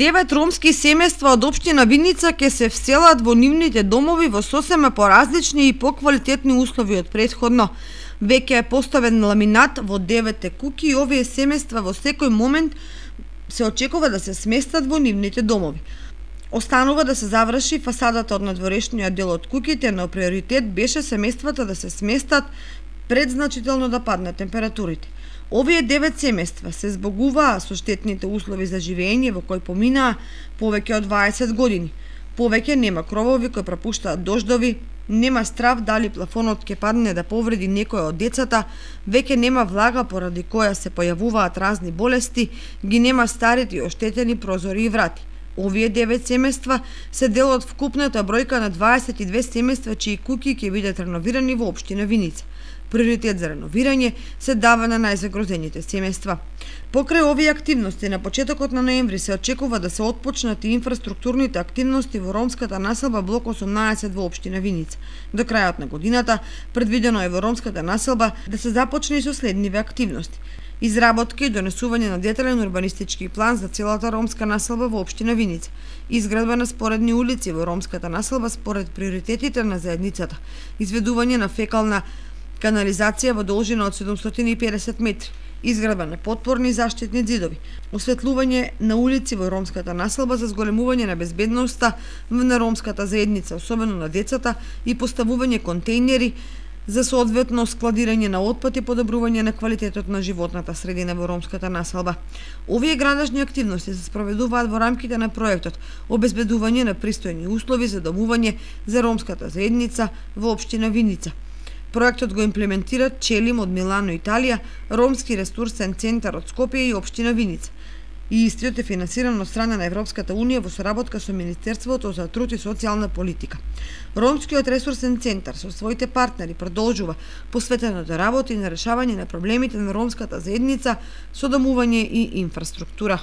Девет ромски семејства од општина Винница ќе се вселат во нивните домови во сосема поразлични и поквалитетни услови од предходно. Веќе е поставен ламинат во девете куки и овие семејства во секој момент се очекува да се сместат во нивните домови. Останува да се заврши фасадата од надворешниот дел од куќите, но приоритет беше семејствата да се сместат Предзначително да паднат температурите. Овие девет семејства се збогуваа со штетните услови за живење во кои поминаа повеќе од 20 години. Повеќе нема кровови кои пропуштаат дождови, нема страв дали плафонот ќе падне да повреди некој од децата, веќе нема влага поради која се појавуваат разни болести, ги нема старите и оштетени прозори и врати. Овие девет семејства се дел од вкупната бројка на 22 семејства чии куќи ќе бидат реновирани во општина Виница. Приоритет за реновирање се дава на најзагрозените семејства. Покрај овие активности, на почетокот на ноември се очекува да се отпочнат и инфраструктурните активности во ромската населба блок 18 во општина Виница. До крајот на годината предвидено е во ромската населба да се започне и со следниве активности изработка и донесување на детален урбанистички план за целата ромска населба во општина Виница, изградба на споредни улици во ромската населба според приоритетите на заедницата, изведување на фекална канализација во должина од 750 метри, изградба на подпорни заштитни зидови, осветлување на улици во ромската населба за зголемување на безбедноста на ромската заедница, особено на децата, и поставување контейнери за соодветно складирање на отпад и подобрување на квалитетот на животната средина во ромската населба. Овие градажни активности се спроведуваат во рамките на проектот обезбедување на пристојни услови за домување за ромската заедница во општина Виница. Проектот го имплементират Челим од Милано, Италија, Ромски ресурсен центар од Скопје и Обштина Виница и истиот е финансиран од страна на Европската Унија во соработка со Министерството за труд и социјална политика. Ромскиот ресурсен центар со своите партнери продолжува посветено да работи на решавање на проблемите на ромската заедница со домување и инфраструктура.